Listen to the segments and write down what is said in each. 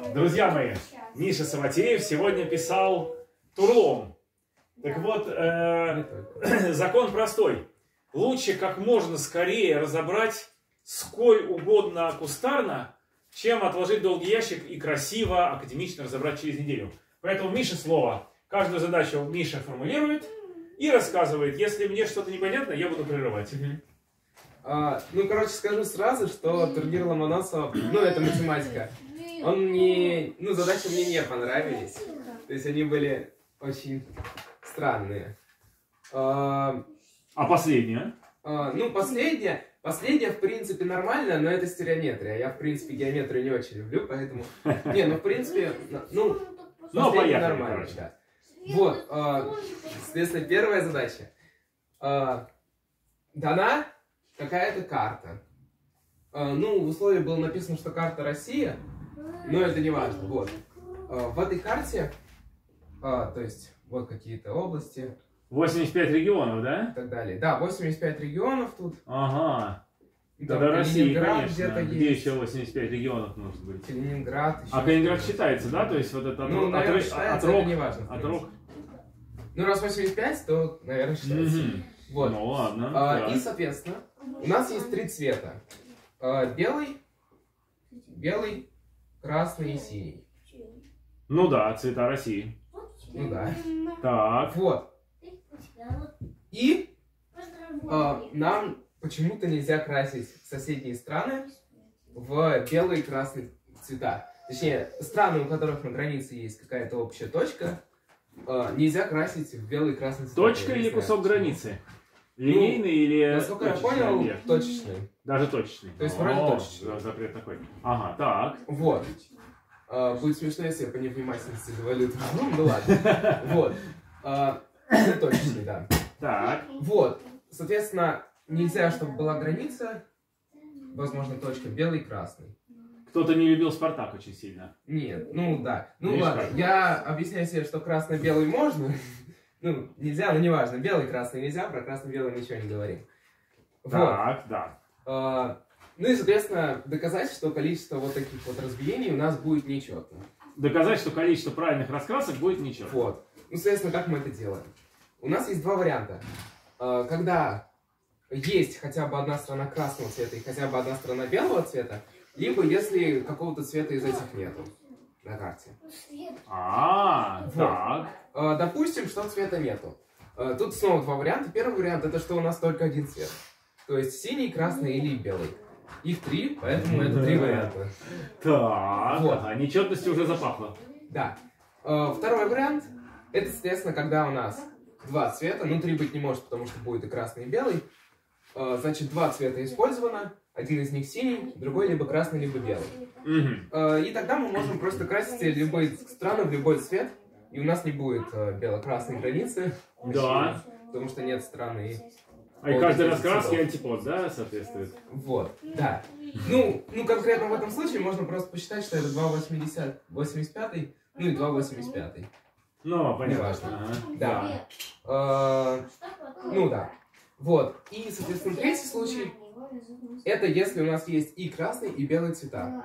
Друзья мои, Миша Саватеев сегодня писал Турлом. Так вот, э, закон простой. Лучше как можно скорее разобрать сколь угодно кустарно, чем отложить долгий ящик и красиво, академично разобрать через неделю. Поэтому Миша слово. Каждую задачу Миша формулирует и рассказывает. Если мне что-то непонятно, я буду прерывать. А, ну, короче, скажу сразу, что Турнир Ломоносова, ну, это математика. Он мне, ну, задачи мне не понравились. То есть они были очень странные. А, А последняя? а, ну, последняя, последняя, в принципе, нормальная, но это стереометрия. Я, в принципе, геометрию не очень люблю, поэтому... Не, ну, в принципе, ну, Ну, последняя поехали, нормально, короче. да. Вот, а, соответственно, первая задача. А, дана какая-то карта. А, ну, в условии было написано, что карта Россия, но это не важно. Вот. А, в этой карте, а, то есть, вот какие-то области 85 регионов, и да? так далее. Да, 85 регионов тут. Ага. И Тогда Россия, конечно. Где есть. еще 85 регионов может быть? Калининград. еще А Калининград считается, да? То есть вот это Ну, от, наверное, считается, от, это не важно. в от принципе. Ну, раз 85, то, наверное, считается. Мгм. Вот. Ну ладно. А, так. и, соответственно, у нас есть три цвета. А, белый, белый, красный и синий. Ну да, цвета России. Ну да. Так. Вот. И а, нам почему-то нельзя красить соседние страны в белый и красный цвета. Точнее, страны, у которых на границе есть какая-то общая точка, а, нельзя красить в белый и красный цвета. Точка или кусок почему. границы? Линейный или Ну, Насколько я понял, объект? точечный. Даже точечный. То есть вроде точечный. за- Запрет такой. Ага, так. Вот. А, будет смешно, если я по невнимательности говорю. Ну, ну ладно. Вот. А, ну, точечный, да. Так. Вот. Соответственно, нельзя, чтобы была граница. Возможно, точка белый и красный. Кто-то не любил Спартак очень сильно. Нет, ну да. Ну Видишь ладно, как? я объясняю себе, что красно-белый можно. Ну, нельзя, но неважно. Белый, красный нельзя, про красно-белый ничего не говорим. Вот. Так, да. А, ну и, соответственно, доказать, что количество вот таких вот разбиений у нас будет нечетно. Доказать, что количество правильных раскрасок будет ничего. Вот. Ну, соответственно, как мы это делаем? У нас есть два варианта. А, Когда есть хотя бы одна сторона красного цвета и хотя бы одна сторона белого цвета, либо если какого-то цвета из этих нету на карте. А, Вот. так. А, Допустим, что цвета нету. А, Тут снова два варианта. Первый вариант это что у нас только один цвет. То есть синий, красный или белый. Их три, поэтому это три варианта. Так. Вот. А нечетности уже запахло. Да. А, Второй вариант, это, соответственно, когда у нас два цвета, ну, три быть не может, потому что будет и красный, и белый. А, Значит, два цвета использовано, один из них синий, другой либо красный, либо белый. А, И тогда мы можем просто красить любые страны в любой цвет, и у нас не будет а, бело-красной границы, Да. потому что нет страны. А и каждый раскраски цветов. антипод, да, соответствует? Вот, да. Ну, ну, конкретно в этом случае можно просто посчитать, что это 2,80, 85, ну и 2,85. Ну, понятно. Неважно. Ага. Да. А, Ну да. Вот. И, соответственно, третий случай, это если у нас есть и красный, и белый цвета.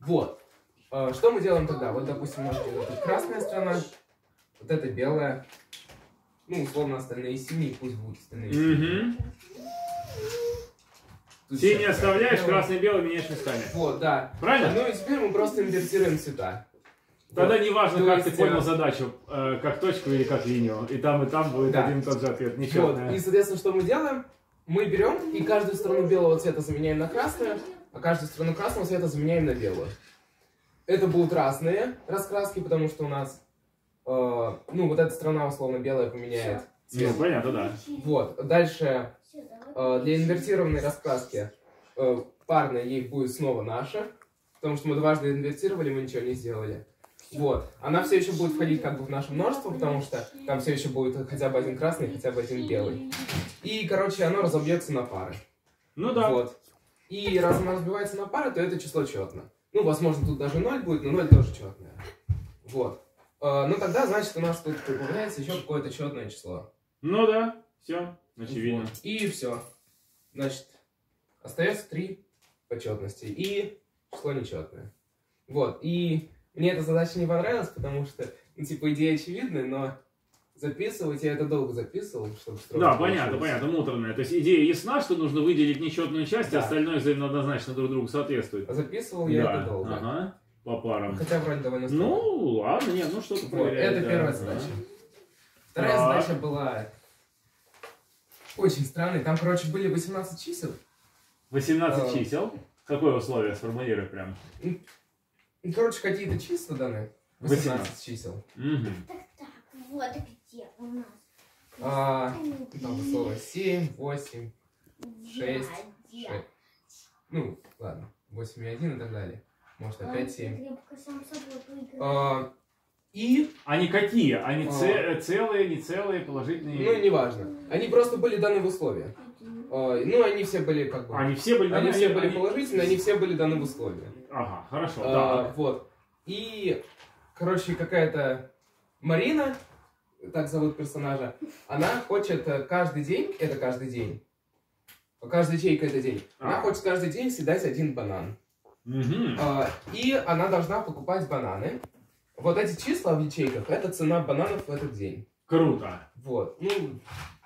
Вот. А, Что мы делаем тогда? Вот, допустим, может быть, это красная сторона, вот это белая. Ну, условно, остальные синие, пусть будут остальные синие. Мгм. Тут Синий оставляешь, красный белый меняешь местами. Вот, да. Правильно? Ну и теперь мы просто инвертируем цвета. Тогда Вот. не важно, как ты понял э, задачу, э, как точку или как линию. И там, и там будет Да. один и тот же ответ. Вот. Нечетное. И, соответственно, что мы делаем? Мы берем и каждую сторону белого цвета заменяем на красную, а каждую сторону красного цвета заменяем на белую. Это будут разные раскраски, потому что у нас, э, ну, вот эта сторона условно белая поменяет Ну, цвет. понятно, да. Вот. Дальше э, для инвертированной раскраски э, парная ей будет снова наша, потому что мы дважды инвертировали, мы ничего не сделали. Вот. Она все еще будет входить как бы в наше множество, потому что там все еще будет хотя бы один красный, хотя бы один белый. И, короче, оно разобьется на пары. Ну да. Вот. И раз оно разбивается на пары, то это число четно. Ну, возможно, тут даже 0 будет, но 0 тоже четное. Вот. Э, ну, тогда, значит, у нас тут появляется еще какое-то четное число. Ну да. Все. Очевидно. Вот. И все. Значит, остается три почетности и число нечетное. Вот, и мне эта задача не понравилась, потому что, ну, типа, идея очевидная, но записывать я это долго записывал, чтобы. Да, понятно, понятно, муторная. То есть идея ясна, что нужно выделить нечетную часть, а Да. остальное взаимно однозначно друг другу соответствует. А записывал я да, это долго. ага, по парам. Хотя вроде довольно Ну, скоро. ладно, нет, ну что-то Вот, проверяет, это да. первая задача. Вторая Так. задача была очень странной. Там, короче, были 18 чисел. 18 А. чисел. Какое условие сформулируй прям? Ну, короче, какие-то числа даны. 18 18. чисел. Мгм. Так, так, вот где у нас. А, Там слово 7, 8, шесть, Дядя. 6. Ну, ладно. 8 и 1 и так далее. Может, опять 7. Рыбка сам собой поиграет. А, и, Они какие? Они А. це- целые, не целые, положительные? ну, неважно. Они просто были даны в условия. А, ну, они все были как бы... Они все были... Они все были они- положительные, они все были даны в условия. Ага, хорошо, А, так. вот. И, короче, какая-то Марина, так зовут персонажа, она хочет э, каждый день, это каждый день, каждая ячейка это день, она А. хочет каждый день съедать один банан. А, и она должна покупать бананы. Вот эти числа в ячейках, это цена бананов в этот день. Круто. Вот. Ну,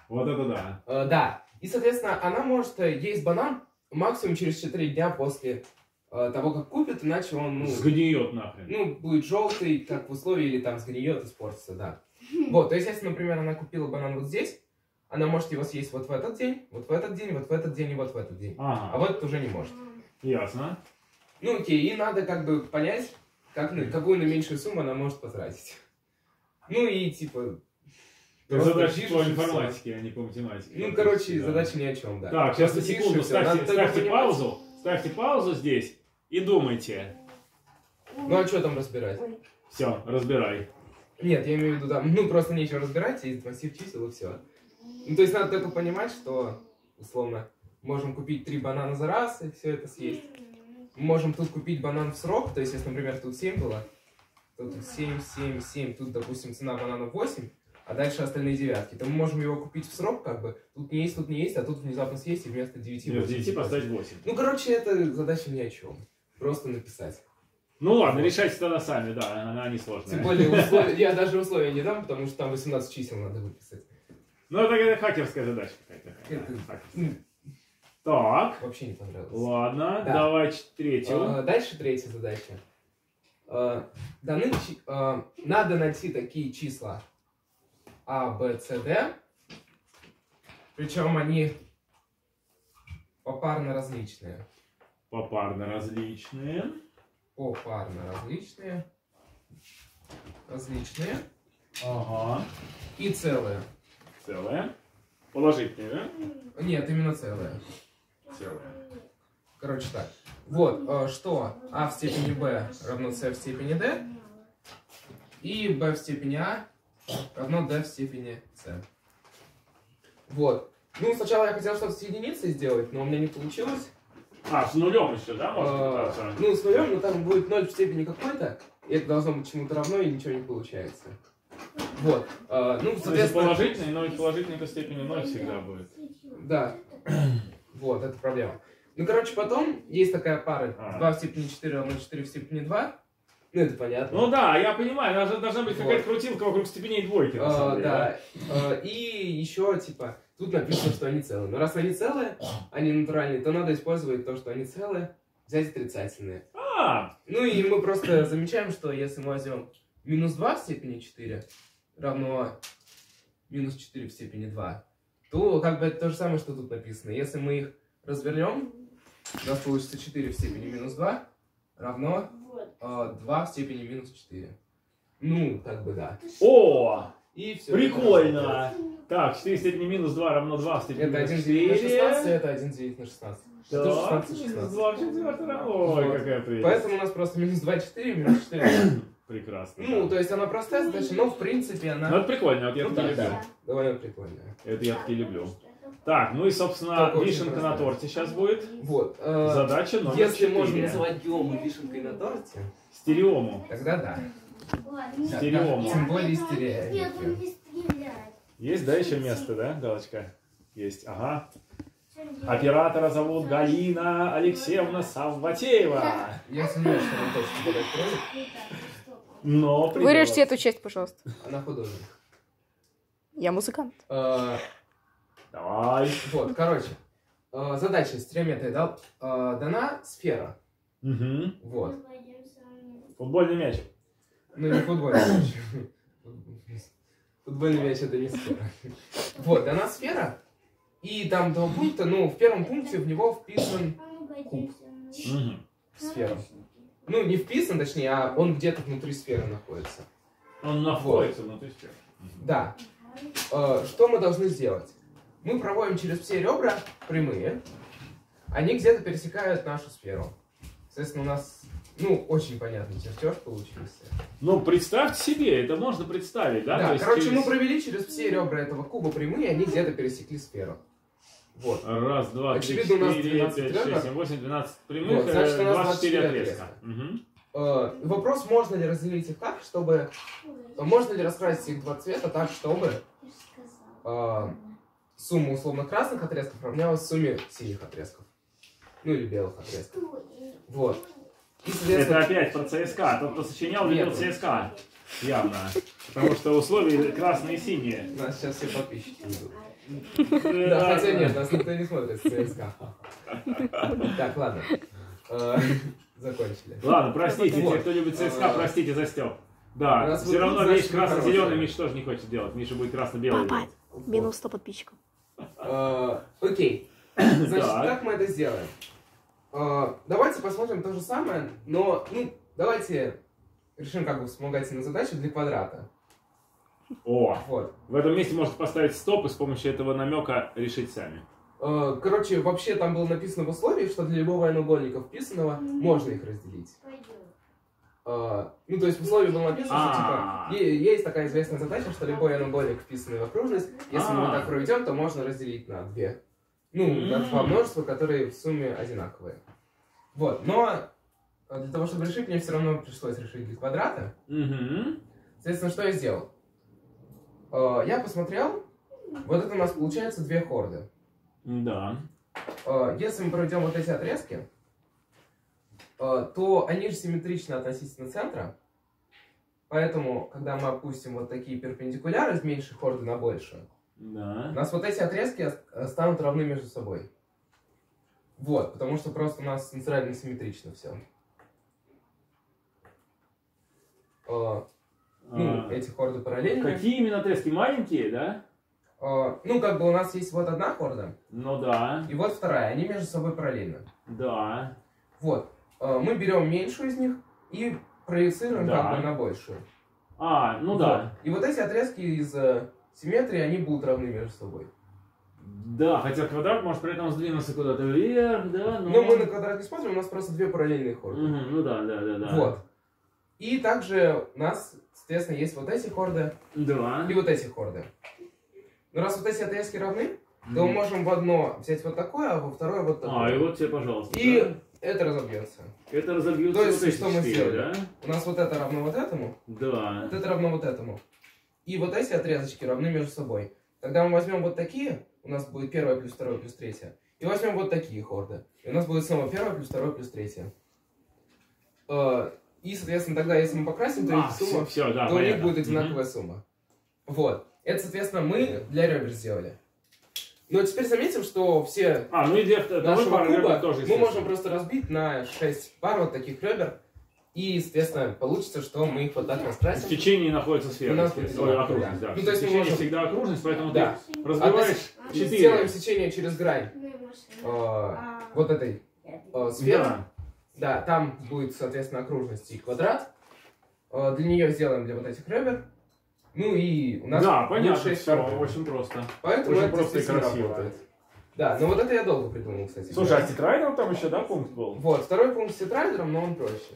Вот это да. э, да. И, соответственно, она может э, есть банан максимум через 4 дня после э, того, как купит, иначе он, ну, Сгниет нахрен. ну, будет желтый, как в условии, или там сгниет, испортится, да. Вот, то есть, если, например, она купила банан вот здесь, она может его съесть вот в этот день, вот в этот день, вот в этот день и вот в этот день. А вот этот уже не может. ясно. Ну, окей, и надо как бы понять, как, на- какую наименьшую сумму она может потратить. Ну и типа... пишешь по информатике, а не по математике. Ну, короче, Да. задача ни о чем, да. Так, сейчас на секунду, ставьте, ставьте паузу. Ставьте паузу здесь и думайте. Ну, а что там разбирать? Все, разбирай. Нет, я имею в виду, да, ну, просто нечего разбирать, есть массив чисел и все. Ну, то есть надо только понимать, что, условно, можем купить три банана за раз и все это съесть. Можем тут купить банан в срок, то есть, если, например, тут 7 было, то тут 7, 7, 7, тут, допустим, цена банана 8, а дальше остальные девятки, то мы можем его купить в срок, как бы, тут не есть, тут не есть, а тут внезапно съесть и вместо 9 Нет, 8 9 поставить 8. Ну, короче, это задача ни о чем. Просто написать. Ну ладно, решайте тогда сами, да, она не сложная. Тем более, условия, я даже условия не дам, потому что там 18 чисел надо выписать. Ну это, это хакерская задача какая-то. Хакерская. Ну, Так, Вообще не понравилось. ладно, Да. давай третью. А, Дальше третья задача. А, Даны, а, надо найти такие числа А, Б, С, Д. Причем они попарно различные. Попарно различные. Попарно различные. Различные. Ага. И целые. Целая. Положительные, да? Нет, именно целые. Целая. Короче так. Вот, э, что А в степени Б равно С в степени Д. И b в степени а равно d в степени c. Вот. Ну, сначала я хотел что-то с единицей сделать, но у меня не получилось. А, с нулем еще, да, можно А, пытаться? ну, с нулем, но там будет 0 в степени какой-то, и это должно быть чему-то равно, и ничего не получается. Вот. А, ну, Ну, соответственно... положительный, но положительный по степени 0 всегда будет. Да. Вот, это проблема. Ну, короче, потом есть такая пара А. 2 в степени 4 равно 4 в степени 2. Ну, это понятно. Ну да, я понимаю, должна, должна быть Вот. какая-то крутилка вокруг степеней двойки, на А, самом деле. да. И еще, типа, тут написано, что они целые. Но раз они целые, они натуральные, то надо использовать то, что они целые, взять отрицательные. А, Ну и мы просто замечаем, что если мы возьмем минус 2 в степени 4 равно минус 4 в степени 2, то как бы это то же самое, что тут написано. Если мы их развернем, у нас получится 4 в степени минус 2 равно а, 2 в степени минус 4. Ну, как бы да. о, И все. прикольно. Так, 4 в степени минус 2 равно 2 в степени Это минус 1 делить на 16, 4. это 1 делить на 16. Это Так, 16, минус 16. 2 в четвертый. Ой, Вот. какая прелесть. Поэтому у нас просто минус 2, 4, минус 4. Прекрасно. Ну, да. то есть она простая задача, но в принципе Ну, она это прикольно, вот я Ну, такие да, люблю. да. довольно прикольная. Это я такие люблю. Так, ну и, собственно, очень вишенка на торте сейчас будет. Вот. э, Задача номер Если 4. можно называть геому вишенкой на торте, Стереому. тогда да. Нет, Тем более нет, стерео. Нет, он не стреляет. Есть, да, еще место, да, галочка? Есть, ага. Оператора зовут Галина Алексеевна Савватеева. Я сомневаюсь, что она точно будет откроет. Но придет. Вырежьте эту часть, пожалуйста. Она художник. Я музыкант. Э, Давай. Вот, короче. э, Задача из триометрии дал, э, дана сфера. Мгм. Вот. Футбольный мяч. Ну, не футбольный мяч. Футбольный мяч это не сфера. Вот, дана сфера. И там два пункта, ну, в первом пункте в него вписан Мгм. сфера. Ну, не вписан, точнее, а он где-то внутри сферы находится. Он находится внутри сферы. Да. Э, Что мы должны сделать? Мы проводим через все ребра прямые. Они где-то пересекают нашу сферу. Соответственно, у нас, ну, очень понятный чертеж получился. Ну, представьте себе, это можно представить, да? Да, короче, через- мы провели через все ребра этого куба прямые, они где-то пересекли сферу. Вот. Раз, два, три, Очевидно, четыре, 12 пять, шесть, семь, восемь, двенадцать прямых, Вот, значит, у э, нас 24 24 отрезка. отрезка. Мгм. Э, Вопрос, можно ли разделить их так, чтобы... Можно ли раскрасить их два цвета так, чтобы э, сумма условно красных отрезков равнялась сумме синих отрезков? Ну или белых отрезков. Вот. Это опять про ЦСКА. Тот, кто сочинял, любил. ЦСКА. Явно. Потому что условия красные и синие. нас сейчас все подписчики идут. Э, Да, хотя нет, нас никто не смотрит с ЦСКА. Так, ладно. Э, Закончили. Ладно, простите, те, кто любит ЦСКА, А. простите за. У Да, все равно значит, красно-зеленый. Миша тоже не хочет делать. Миша будет красно-белый. Папа, минус 100 подписчиков. Э, Окей. Значит, как мы это сделаем? Э, Давайте посмотрим то же самое, но, ну, давайте решим как бы вспомогательную задачу для квадрата. О, Вот. в этом месте можно поставить стоп и с помощью этого намека решить сами. Э, Короче, вообще там было написано в условии, что для любого n-угольника вписанного можно их разделить. Э, Ну, то есть в условии было написано, что А. типа е- есть такая известная задача, что любой n-угольник вписанный в окружность, если мы А. так проведем, то можно разделить на две. Ну, на два множества, которые в сумме одинаковые. Вот, но э, для того, чтобы решить, мне все равно пришлось решить для квадрата. Угу. Соответственно, что я сделал? Э, Я посмотрел, вот это у нас получается две хорды. Да. Э, Если мы проведем вот эти отрезки, то они же симметричны относительно центра. Поэтому, когда мы опустим вот такие перпендикуляры с меньшей хорды на большую, у Да. нас вот эти отрезки э, станут равны между собой. Вот, потому что просто у нас центрально симметрично все. Ну, А, эти хорды параллельны. Какие именно отрезки? Маленькие, да? Э, Ну, как бы у нас есть вот одна хорда, Ну да. и вот вторая. Они между собой параллельны. Да. Вот. Э, Мы берем меньшую из них и проецируем Да. как бы на большую. А, ну Вот. да. И вот эти отрезки из э, симметрии, они будут равны между собой. Да, хотя квадрат может при этом сдвинуться куда-то вверх, да, но... Но мы на квадрат не смотрим, у нас просто две параллельные хорды. Мгм, ну да, да, да, да. Вот. И также у нас, соответственно, есть вот эти хорды Да. и вот эти хорды. Но раз вот эти отрезки равны, то мы можем в одно взять вот такое, а во второе вот такое. А, и вот тебе, пожалуйста. И да. это разобьется. Это разобьются То есть, вот что мы сделали? да? У нас вот это равно вот этому, Да. вот это равно вот этому. И вот эти отрезочки равны между собой. Тогда мы возьмем вот такие, у нас будет первое плюс второе плюс третье. И возьмем вот такие хорды. И у нас будет снова первое плюс второе плюс третье. Э, И, соответственно, тогда, если мы покрасим, то А, их сумма, все, да, то у них будет одинаковая сумма. Вот. Это, соответственно, мы для ребер сделали. Но теперь заметим, что все А, ну и для нашего куба тоже, мы можем просто разбить на 6 пар вот таких ребер. И, соответственно, получится, что мы их вот так В раскрасим. течение находится сфера. У нас естественно. будет Ой, окружность, да. Ну, то есть течение можем- всегда окружность, поэтому Да. ты разбиваешь А четыре. Сделаем сечение через грань э, вот этой э, сферы. Да. Да, там будет, соответственно, окружность и квадрат. Э, Для нее сделаем для вот этих ребер. Ну и у нас Да, понятно, все, пар. очень просто. Поэтому очень это просто и красиво. работает. Да, но вот это я долго придумал, кстати. Слушай, а с тетрайдером там еще, да, пункт был? Вот, второй пункт с тетрайдером, но он проще.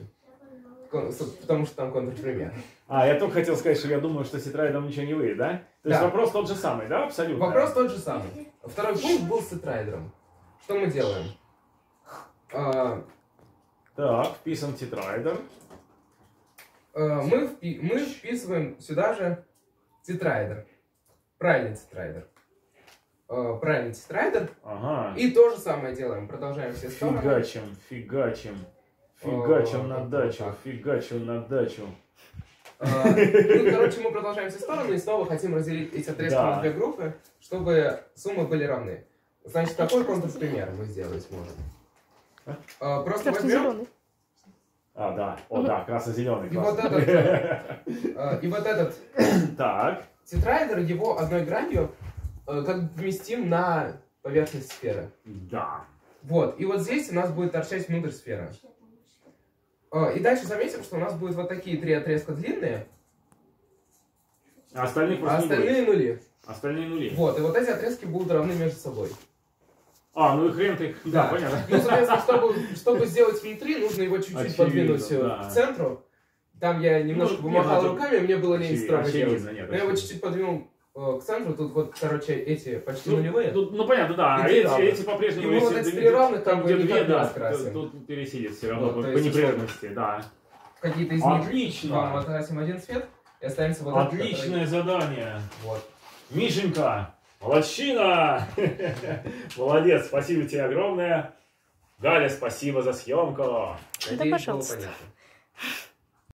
Потому что там контрпример. А, я только хотел сказать, что я думаю, что с тетрайдером ничего не выйдет, да? То есть Да. вопрос тот же самый, да, абсолютно? Вопрос тот же самый. Второй пункт был с тетрайдером. Что мы делаем? А, Так, вписан тетраэдр. а, мы, впи- мы вписываем сюда же тетраэдр. Правильный тетраэдр. э, правильный тетраэдр. Ага. И то же самое делаем. Продолжаем все стороны. Фигачим, фигачим. Фигачим на дачу, фигачим на дачу. Ну, короче, мы продолжаем все стороны и снова хотим разделить эти отрезки на две группы, чтобы суммы были равны. Значит, какой контрпример мы сделать можем? А? Э, Просто возьмем Красно-зеленый. А, да. О, да, красно-зеленый. и вот этот, э, и вот этот Так. тетрайдер, его одной гранью э, как бы поместим на поверхность сферы. Да. Вот, и вот здесь у нас будет торчать внутрь сферы. Э, И дальше заметим, что у нас будут вот такие три отрезка длинные, А остальных а просто будет. остальные нули. Остальные нули. Вот, и вот эти отрезки будут равны между собой. А, ну и хрен ты их. Да, Да. понятно. Ну, соответственно, чтобы, чтобы сделать внутри, нужно его чуть-чуть подвинуть э, да. к центру. Там я немножко Ну, помахал нет, ну, руками, мне было лень очевидно, делать. нет. Но я его чуть-чуть подвинул к центру. Тут вот, короче, эти почти Ну, нулевые. ну, ну, понятно, да. И А эти, равных. эти по-прежнему, мы вот эти три равных там, где две, да, раскрасим. тут, тут пересидит все равно Вот, по, по непрерывности, да. Какие-то из них Отлично. вам открасим один цвет, и останется вот этот, Отличное задание. который- Вот. Мишенька, молодчина! Молодец, спасибо тебе огромное. Галя, спасибо за съемку. Надеюсь, было пожалуйста. понятно.